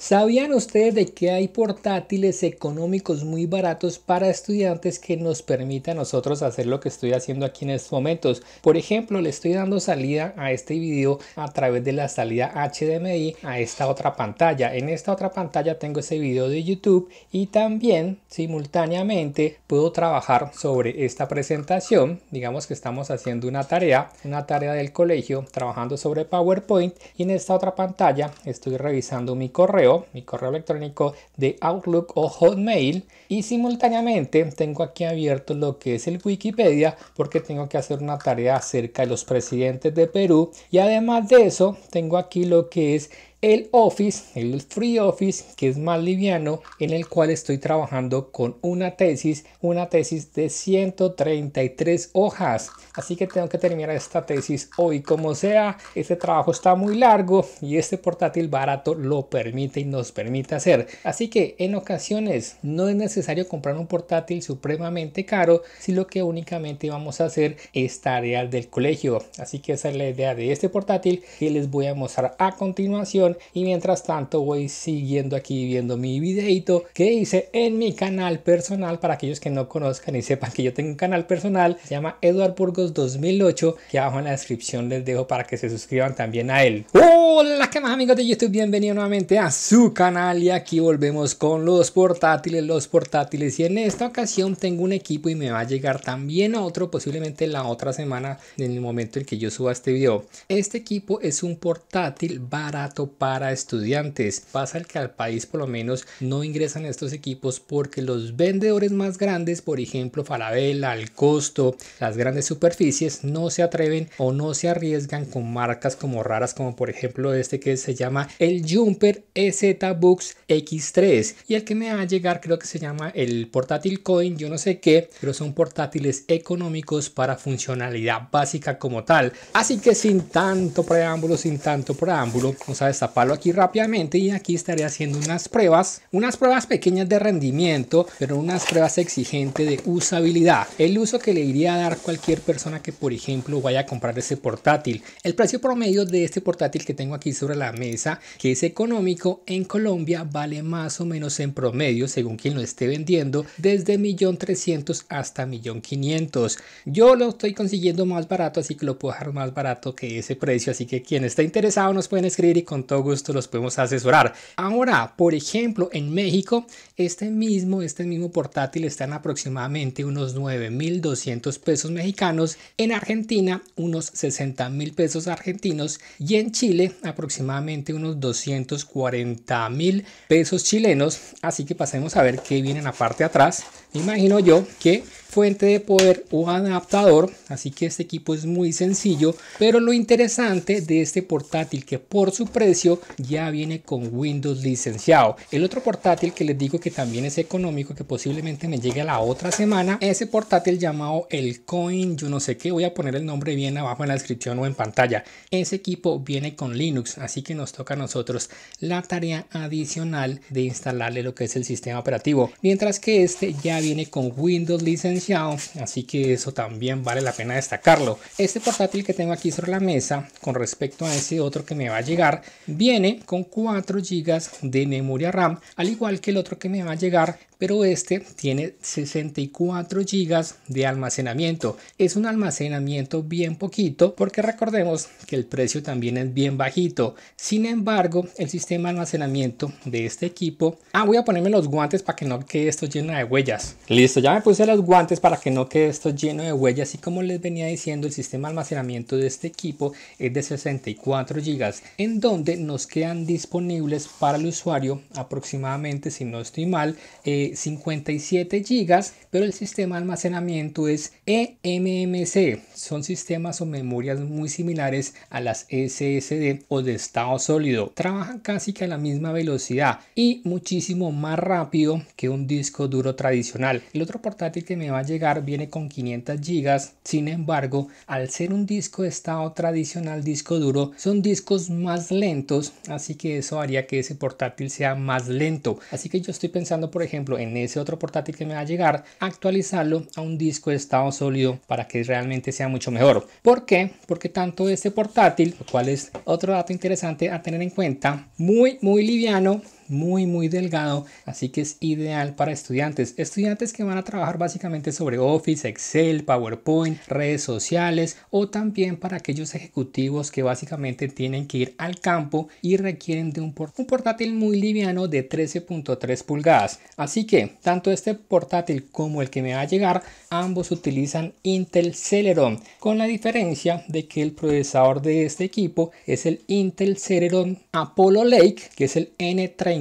¿Sabían ustedes de que hay portátiles económicos muy baratos para estudiantes que nos permiten a nosotros hacer lo que estoy haciendo aquí en estos momentos? Por ejemplo, le estoy dando salida a este video a través de la salida HDMI a esta otra pantalla. En esta otra pantalla tengo ese video de YouTube y también simultáneamente puedo trabajar sobre esta presentación. Digamos que estamos haciendo una tarea, una tarea del colegio, trabajando sobre PowerPoint y en esta otra pantalla estoy revisando mi correo mi correo electrónico de Outlook o Hotmail y simultáneamente tengo aquí abierto lo que es el Wikipedia porque tengo que hacer una tarea acerca de los presidentes de Perú y además de eso tengo aquí lo que es el Office, el Free Office, que es más liviano, en el cual estoy trabajando con una tesis, una tesis de 133 hojas. Así que tengo que terminar esta tesis hoy como sea. Este trabajo está muy largo y este portátil barato lo permite y nos permite hacer. Así que en ocasiones no es necesario comprar un portátil supremamente caro si lo que únicamente vamos a hacer es tareas del colegio. Así que esa es la idea de este portátil que les voy a mostrar a continuación y mientras tanto voy siguiendo aquí viendo mi videito que hice en mi canal personal. Para aquellos que no conozcan y sepan que yo tengo un canal personal se llama Eduard Burgos 2008 que abajo en la descripción les dejo para que se suscriban también a él. Hola que más amigos de youtube bienvenidos nuevamente a su canal. Y aquí volvemos con los portátiles los portátiles. Y en esta ocasión tengo un equipo y me va a llegar también otro posiblemente la otra semana en el momento en que yo suba este video. Este equipo es un portátil barato para estudiantes. Pasa el que al país por lo menos no ingresan estos equipos porque los vendedores más grandes, por ejemplo Falabella, al costo, las grandes superficies, no se atreven o no se arriesgan con marcas como raras como por ejemplo este que se llama el Jumper EZ Books X3 y el que me va a llegar creo que se llama el portátil Coin, yo no sé qué, pero son portátiles económicos para funcionalidad básica como tal. Así que sin tanto preámbulo, sin tanto preámbulo, vamos a destapar palo aquí rápidamente y aquí estaré haciendo unas pruebas, unas pruebas pequeñas de rendimiento, pero unas pruebas exigentes de usabilidad. El uso que le iría a dar cualquier persona que por ejemplo vaya a comprar ese portátil. El precio promedio de este portátil que tengo aquí sobre la mesa, que es económico en Colombia, vale más o menos en promedio, según quien lo esté vendiendo, desde 1.300.000 hasta 1.500.000. Yo lo estoy consiguiendo más barato, así que lo puedo dejar más barato que ese precio, así que quien está interesado nos pueden escribir y con todo gusto los podemos asesorar. Ahora, por ejemplo, en México, este mismo, este mismo portátil está en aproximadamente unos 9.200 pesos mexicanos, en Argentina unos 60 mil pesos argentinos y en Chile aproximadamente unos 240 mil pesos chilenos. Así que pasemos a ver qué viene en la parte de atrás. imagino yo que fuente de poder o adaptador así que este equipo es muy sencillo pero lo interesante de este portátil que por su precio ya viene con Windows licenciado el otro portátil que les digo que también es económico que posiblemente me llegue la otra semana ese portátil llamado el Coin yo no sé qué voy a poner el nombre bien abajo en la descripción o en pantalla ese equipo viene con Linux así que nos toca a nosotros la tarea adicional de instalarle lo que es el sistema operativo mientras que este ya viene con Windows licenciado así que eso también vale la pena destacarlo. Este portátil que tengo aquí sobre la mesa, con respecto a ese otro que me va a llegar, viene con 4 GB de memoria RAM, al igual que el otro que me va a llegar pero este tiene 64 GB de almacenamiento. Es un almacenamiento bien poquito porque recordemos que el precio también es bien bajito. Sin embargo, el sistema de almacenamiento de este equipo... Ah, voy a ponerme los guantes para que no quede esto lleno de huellas. Listo, ya me puse los guantes para que no quede esto lleno de huellas y como les venía diciendo, el sistema de almacenamiento de este equipo es de 64 GB, en donde nos quedan disponibles para el usuario aproximadamente, si no estoy mal, eh, 57 GB, pero el sistema de almacenamiento es eMMC. Son sistemas o memorias muy similares a las SSD o de estado sólido. Trabajan casi que a la misma velocidad y muchísimo más rápido que un disco duro tradicional. El otro portátil que me va a llegar viene con 500 GB. Sin embargo, al ser un disco de estado tradicional disco duro, son discos más lentos, así que eso haría que ese portátil sea más lento. Así que yo estoy pensando, por ejemplo, en ese otro portátil que me va a llegar, actualizarlo a un disco de estado sólido para que realmente sea mucho mejor. ¿Por qué? Porque tanto este portátil, lo cual es otro dato interesante a tener en cuenta, muy, muy liviano, muy muy delgado, así que es ideal para estudiantes, estudiantes que van a trabajar básicamente sobre Office, Excel, PowerPoint, redes sociales o también para aquellos ejecutivos que básicamente tienen que ir al campo y requieren de un, un portátil muy liviano de 13.3 pulgadas. Así que tanto este portátil como el que me va a llegar, ambos utilizan Intel Celeron, con la diferencia de que el procesador de este equipo es el Intel Celeron Apollo Lake, que es el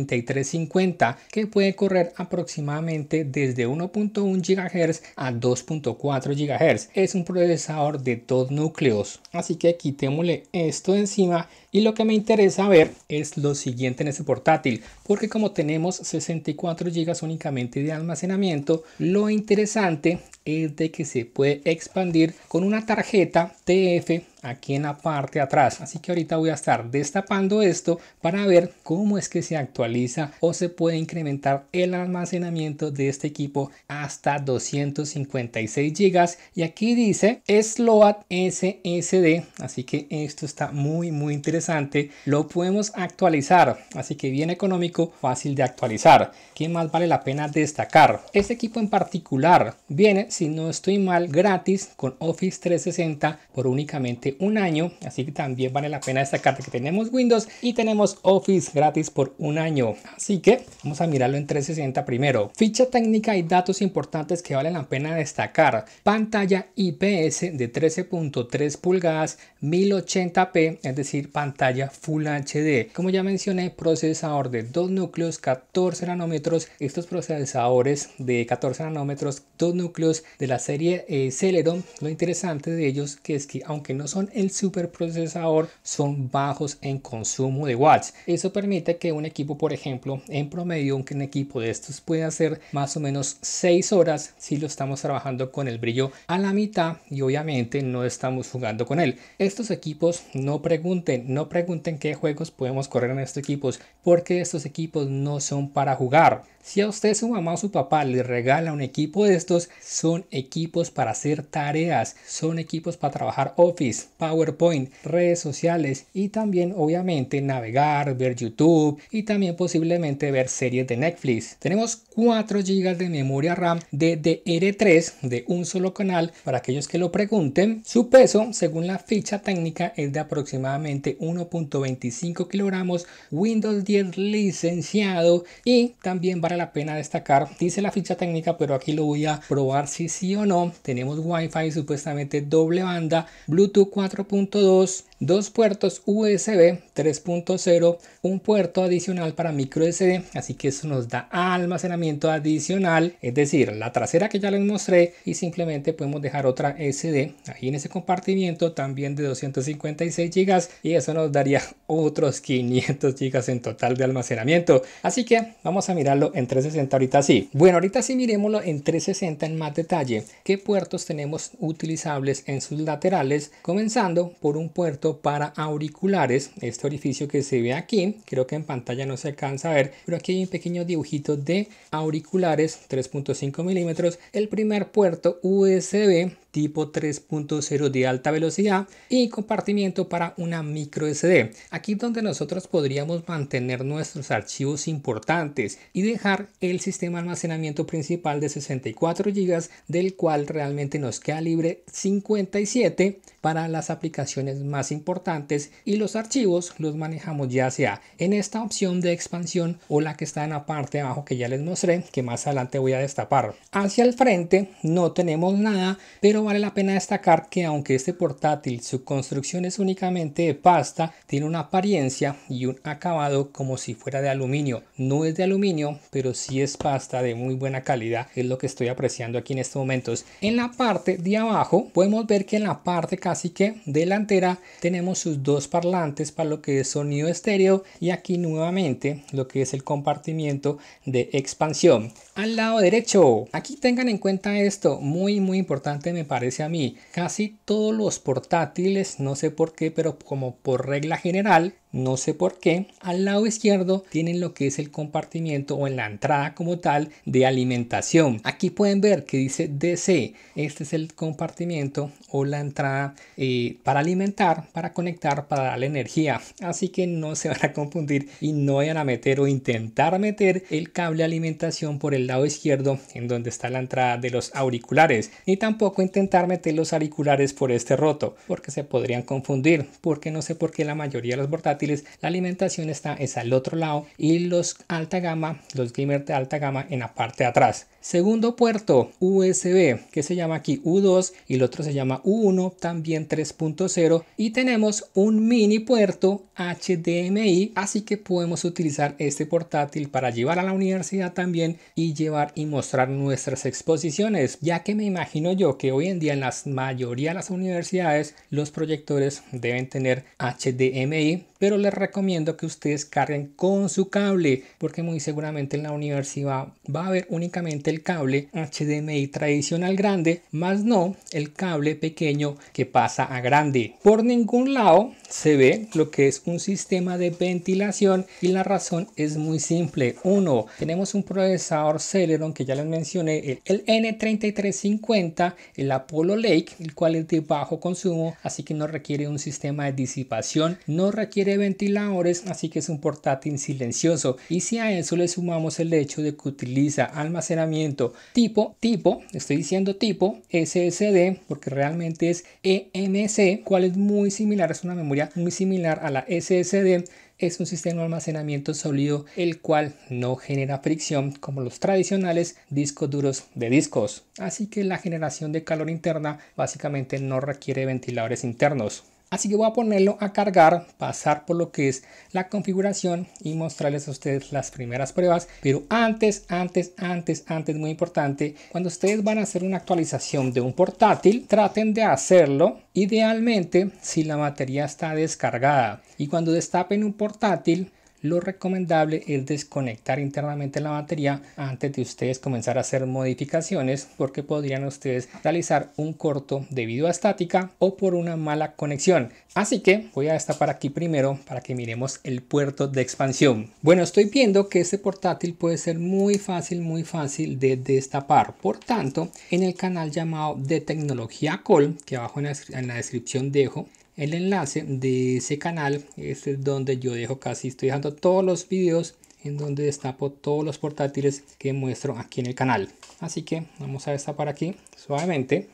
N3350, que puede correr aproximadamente desde 1.1 GHz a 2.4 GHz. Es un procesador de dos núcleos. Así que quitémosle esto encima y lo que me interesa ver es lo siguiente en este portátil, porque como tenemos 64 GB únicamente de almacenamiento, lo interesante es de que se puede expandir con una tarjeta TF aquí en la parte de atrás. Así que ahorita voy a estar destapando esto para ver cómo es que se actualiza o se puede incrementar el almacenamiento de este equipo hasta 256 gigas. Y aquí dice slot SSD así que esto está muy muy interesante. Lo podemos actualizar. Así que bien económico fácil de actualizar. ¿qué más vale la pena destacar? este equipo en particular viene si no estoy mal gratis con Office 360 por únicamente un año, así que también vale la pena destacar que tenemos Windows y tenemos Office gratis por un año. Así que vamos a mirarlo en 360 primero. Ficha técnica y datos importantes que valen la pena destacar. Pantalla IPS de 13.3 pulgadas, 1080p, es decir, pantalla Full HD. Como ya mencioné, procesador de dos núcleos, 14 nanómetros. Estos procesadores de 14 nanómetros, dos núcleos de la serie eh, Celeron, lo interesante de ellos es que aunque no son el superprocesador son bajos en consumo de watts. Eso permite que un equipo, por ejemplo, en promedio, aunque un equipo de estos puede hacer más o menos 6 horas si lo estamos trabajando con el brillo a la mitad y obviamente no estamos jugando con él. Estos equipos no pregunten, no pregunten qué juegos podemos correr en estos equipos porque estos equipos no son para jugar. Si a usted su mamá o su papá le regala un equipo de estos, son equipos para hacer tareas, son equipos para trabajar Office, PowerPoint, redes sociales y también obviamente navegar, ver YouTube y también posiblemente ver series de Netflix. Tenemos 4 GB de memoria RAM DDR3 de un solo canal para aquellos que lo pregunten. Su peso según la ficha técnica es de aproximadamente 1.25 kilogramos, Windows 10 licenciado y también vale la pena destacar, dice la ficha técnica pero aquí lo voy a probar si sí o no. Tenemos Wi-Fi supuestamente doble banda, Bluetooth 4.2, dos puertos USB 3.0, un puerto adicional para micro SD, así que eso nos da almacenamiento adicional, es decir, la trasera que ya les mostré y simplemente podemos dejar otra SD ahí en ese compartimiento también de 256 GB y eso nos daría otros 500 GB en total de almacenamiento. Así que vamos a mirarlo en 360 ahorita sí. Bueno, ahorita sí miremoslo en 360 en más detalle. ¿Qué puertos tenemos utilizables en sus laterales? Comenzando por un puerto para auriculares, este orificio que se ve aquí, creo que en pantalla no se alcanza a ver, pero aquí hay un pequeño dibujito de auriculares 3.5 milímetros, el primer puerto USB tipo 3.0 de alta velocidad y compartimiento para una micro SD. Aquí donde nosotros podríamos mantener nuestros archivos importantes y dejar el sistema de almacenamiento principal de 64 GB del cual realmente nos queda libre 57 para las aplicaciones más importantes y los archivos los manejamos ya sea en esta opción de expansión o la que está en la parte de abajo que ya les mostré que más adelante voy a destapar. Hacia el frente no tenemos nada pero vale la pena destacar que aunque este portátil su construcción es únicamente de pasta, tiene una apariencia y un acabado como si fuera de aluminio. No es de aluminio, pero sí es pasta de muy buena calidad, es lo que estoy apreciando aquí en estos momentos. En la parte de abajo podemos ver que en la parte casi que delantera tenemos sus dos parlantes para lo que es sonido estéreo y aquí nuevamente lo que es el compartimiento de expansión. Al lado derecho, aquí tengan en cuenta esto, muy muy importante me parece a mí. Casi todos los portátiles, no sé por qué, pero como por regla general, no sé por qué, al lado izquierdo tienen lo que es el compartimiento o en la entrada como tal de alimentación. Aquí pueden ver que dice DC. Este es el compartimiento o la entrada eh, para alimentar, para conectar, para darle energía. Así que no se van a confundir y no vayan a meter o intentar meter el cable de alimentación por el lado izquierdo en donde está la entrada de los auriculares. Ni tampoco intentar meter los auriculares por este roto porque se podrían confundir. Porque no sé por qué la mayoría de los portátiles la alimentación está es al otro lado y los alta gama, los gamers de alta gama en la parte de atrás. Segundo puerto USB que se llama aquí U2 y el otro se llama U1 también 3.0 y tenemos un mini puerto HDMI así que podemos utilizar este portátil para llevar a la universidad también y llevar y mostrar nuestras exposiciones ya que me imagino yo que hoy en día en la mayoría de las universidades los proyectores deben tener HDMI pero les recomiendo que ustedes carguen con su cable porque muy seguramente en la universidad va a haber únicamente el cable HDMI tradicional grande más no el cable pequeño que pasa a grande. Por ningún lado se ve lo que es un sistema de ventilación y la razón es muy simple. Uno tenemos un procesador Celeron que ya les mencioné el N3350 el Apollo Lake el cual es de bajo consumo así que no requiere un sistema de disipación no requiere ventiladores, así que es un portátil silencioso. Y si a eso le sumamos el hecho de que utiliza almacenamiento tipo, tipo, estoy diciendo tipo SSD, porque realmente es EMC, cual es muy similar, es una memoria muy similar a la SSD es un sistema de almacenamiento sólido el cual no genera fricción como los tradicionales discos duros de discos. Así que la generación de calor interna básicamente no requiere ventiladores internos. Así que voy a ponerlo a cargar, pasar por lo que es la configuración y mostrarles a ustedes las primeras pruebas. Pero antes, antes, antes, antes, muy importante, cuando ustedes van a hacer una actualización de un portátil, traten de hacerlo idealmente si la batería está descargada. Y cuando destapen un portátil, lo recomendable es desconectar internamente la batería antes de ustedes comenzar a hacer modificaciones porque podrían ustedes realizar un corto debido a estática o por una mala conexión. Así que voy a destapar aquí primero para que miremos el puerto de expansión. Bueno, estoy viendo que este portátil puede ser muy fácil, muy fácil de destapar. Por tanto, en el canal llamado de tecnología Col, que abajo en la descripción dejo, el enlace de ese canal este es donde yo dejo casi estoy dejando todos los vídeos en donde destapo todos los portátiles que muestro aquí en el canal. Así que vamos a destapar aquí suavemente.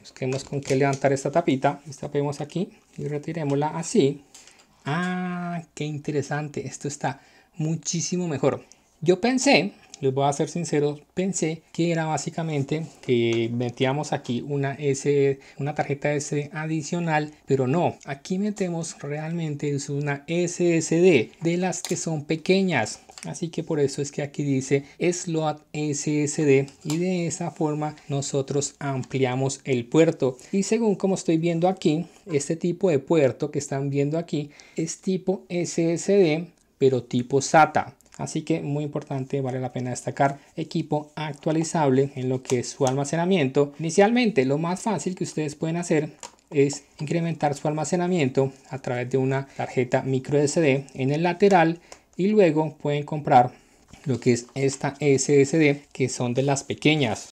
Busquemos con qué levantar esta tapita. Destapemos aquí y retiremosla así. Ah qué interesante. Esto está muchísimo mejor. Yo pensé les voy a ser sincero, pensé que era básicamente que metíamos aquí una S, una tarjeta S adicional, pero no, aquí metemos realmente es una SSD de las que son pequeñas. Así que por eso es que aquí dice slot SSD y de esa forma nosotros ampliamos el puerto. Y según como estoy viendo aquí, este tipo de puerto que están viendo aquí es tipo SSD pero tipo SATA. Así que muy importante, vale la pena destacar equipo actualizable en lo que es su almacenamiento. Inicialmente lo más fácil que ustedes pueden hacer es incrementar su almacenamiento a través de una tarjeta micro SD en el lateral y luego pueden comprar lo que es esta SSD que son de las pequeñas